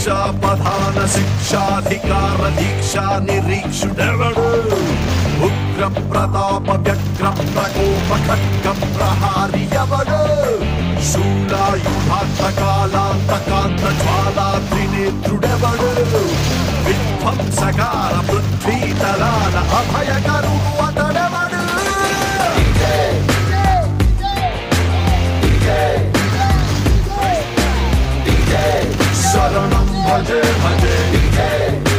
దీక్ష ప్రధాన శిక్షాధికార దీక్ష నిరీక్షుడెవడు? ఉగ్ర ప్రతాప వ్యగ్ర ప్రకోప ఖడ్గ ప్రహారి ఎవడు? శూలాయుధాంత శూలాయుధాంతకాలాంతకాంత జ్వాలా త్రినేత్రుడెవడు విధ్వంసకార పృథ్వీతలాల అభయకరుడు Manger, manger, manger,